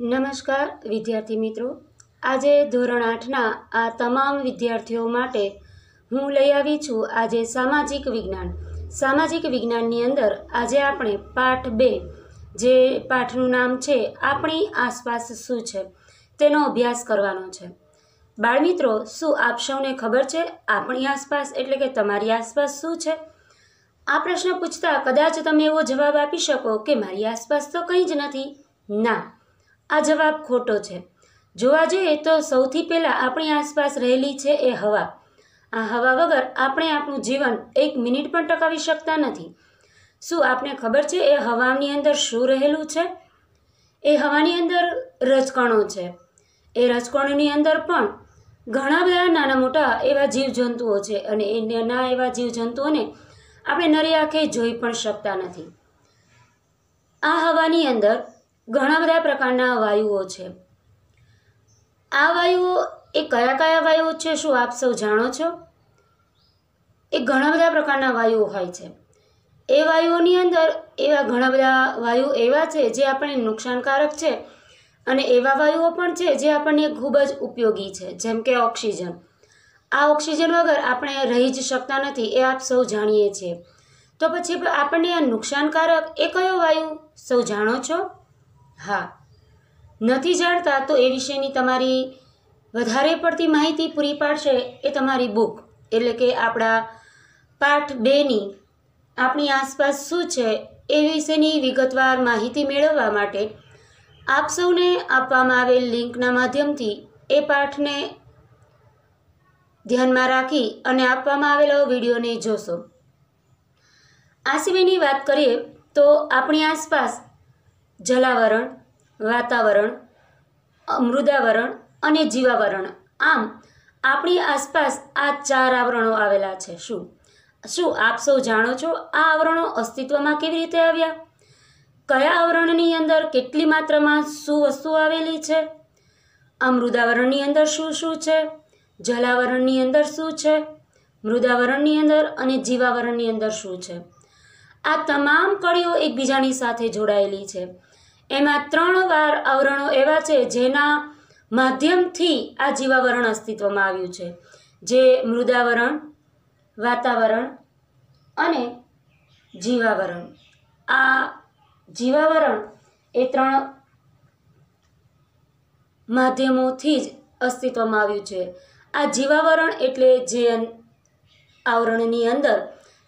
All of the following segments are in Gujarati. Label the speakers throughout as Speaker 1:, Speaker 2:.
Speaker 1: નમસ્કાર, વિદ્યાર્થી મિત્રો. આજે ધોરણ આઠના આ તમામ વિદ્યાર્થીઓ માટે હું લઈ આવી છું આજે સામાજિક વિજ્ઞાન. સામાજિક વિજ્ઞાનની અંદર આજે આપણે પાઠ બે, જે પાઠનું નામ છે, આપણી આસપાસ શું છે? તેનો અભ્યાસ કરવાનો છે. બાળમિત્રો, શું આપ સૌને ખબર છે? આપણી આસપાસ એટલે કે તમારી આસપાસ શું છે? આ પ્રશ્ન પૂછતા કદાચ તમે એવો જવાબ આપી શકો કે મારી આસપાસ તો કંઈ જ નથી. ના. આ જવાબ ખોટો છે. જોવા જઈએ તો સૌથી પહેલાં આપણી આસપાસ રહેલી છે એ હવા. આ હવા વગર આપણે આપણું જીવન એક મિનિટ પણ ટકાવી શકતા નથી. શું આપને ખબર છે એ હવાની અંદર શું રહેલું છે? એ હવાની અંદર રજકણો છે. એ રજકણોની અંદર પણ ઘણા બધા નાના મોટા એવા જીવજંતુઓ છે અને એ નાના એવા જીવજંતુઓને આપણે નરી આંખે જોઈ પણ શકતા નથી. આ હવાની અંદર ઘણા બધા પ્રકારના વાયુઓ છે. આ વાયુઓ એ કયા કયા વાયુઓ છે શું આપ સૌ જાણો છો? એ ઘણા બધા પ્રકારના વાયુઓ હોય છે. એ વાયુઓની અંદર એવા ઘણા બધા વાયુ એવા છે જે આપણને નુકસાનકારક છે અને એવા વાયુઓ પણ છે જે આપણને ખૂબ જ ઉપયોગી છે, જેમ કે ઓક્સિજન. આ ઓક્સિજન વગર આપણે રહી જ શકતા નથી એ આપ સૌ જાણીએ છીએ. તો પછી આપણને આ નુકસાનકારક એ કયો વાયુ સૌ જાણો છો? હા. નથી જાણતા તો એ વિશેની તમારી વધારે પડતી માહિતી પૂરી પાડશે એ તમારી બુક. એટલે કે આપણા પાઠ બેની આપણી આસપાસ શું છે એ વિશેની વિગતવાર માહિતી મેળવવા માટે આપ સૌને આપવામાં આવેલ લિંકના માધ્યમથી એ પાઠને ધ્યાનમાં રાખી અને આપવામાં આવેલો વિડીયોને જોશો. આ સિવાયની વાત કરીએ તો આપણી આસપાસ જલાવરણ, વાતાવરણ, મૃદાવરણ અને જીવાવરણ. આમ, આપણી આસપાસ આ ચાર આવરણો આવેલા છે. શું? શું આપ સૌ જાણો છો આ આવરણો અસ્તિત્વમાં કેવી રીતે આવ્યા? કયા આવરણની અંદર કેટલી માત્રામાં શું વસ્તુ આવેલી છે? આ મૃદાવરણની અંદર શું શું છે? જલાવરણની અંદર શું છે? મૃદાવરણની અંદર અને જીવાવરણની અંદર શું છે? આ તમામ કળીઓ એકબીજાની સાથે જોડાયેલી છે. એમાં ત્રણ વાર આવરણો એવા છે જેના માધ્યમથી આ જીવાવરણ અસ્તિત્વમાં આવ્યું છે. જે મૃદાવરણ, વાતાવરણ અને જીવાવરણ. આ જીવાવરણ એ ત્રણ માધ્યમોથી જ અસ્તિત્વમાં આવ્યું છે. આ જીવાવરણ એટલે જે આવરણની અંદર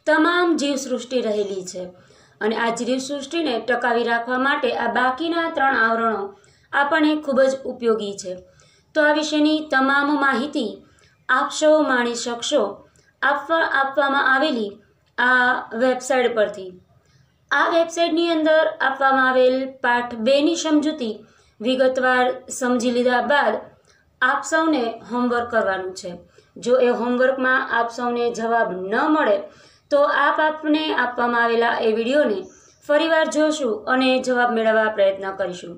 Speaker 1: તમામ જીવસૃષ્ટિ રહેલી છે. અને આ જીવસૃષ્ટિને ટકાવી રાખવા માટે આ બાકીના ત્રણ આવરણો આપણને ખૂબ જ ઉપયોગી છે. તો આ વિશેની તમામ માહિતી આપ સૌ માણી શકશો. આપવા આપવામાં આવેલી આ વેબસાઇટ પરથી. આ વેબસાઇટની અંદર આપવામાં આવેલ પાઠ બેની સમજૂતી વિગતવાર સમજી લીધા બાદ આપ સૌને હોમવર્ક કરવાનું છે. જો એ હોમવર્કમાં આપ સૌને જવાબ ન મળે તો આપ આપને આપવામાં આવેલા એ વિડીયોને ફરીવાર જોશું અને જવાબ મેળવવા પ્રયત્ન કરીશું.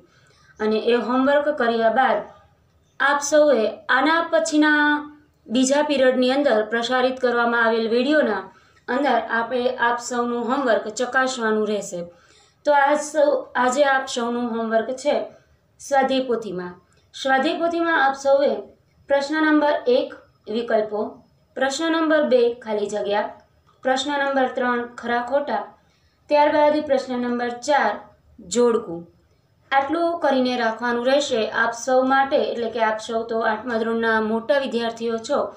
Speaker 1: અને એ હોમવર્ક કર્યા બાદ આપ સૌએ આના પછીના બીજા પીરિયડની અંદર પ્રસારિત કરવામાં આવેલ વિડીયોના અંદર આપણે આપ સૌનું હોમવર્ક ચકાસવાનું રહેશે. તો આજ સૌ, આજે આપ સૌનું હોમવર્ક છે સ્વાધ્યાય પોથીમાં. સ્વાધ્યાય પોથીમાં આપ સૌએ પ્રશ્ન નંબર એક વિકલ્પો, પ્રશ્ન નંબર બે ખાલી જગ્યા પ્રશ્ન નંબર ત્રણ, ખરા ખોટા. ત્યારબાદ પ્રશ્ન નંબર ચાર, જોડકું. આટલું કરીને રાખવાનું રહેશે. આપ સૌ માટે, એટલે કે આપ સૌ તો આઠમા ધોરણના મોટા વિદ્યાર્થીઓ છો,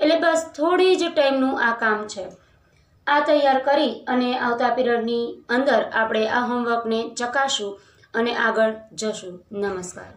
Speaker 1: એટલે બસ થોડી જ ટાઈમનું આ કામ છે. આ તૈયાર કરી અને આવતા પીરિયડની અંદર આપણે આ હોમવર્કને ચકાશું અને આગળ જશું. નમસ્કાર.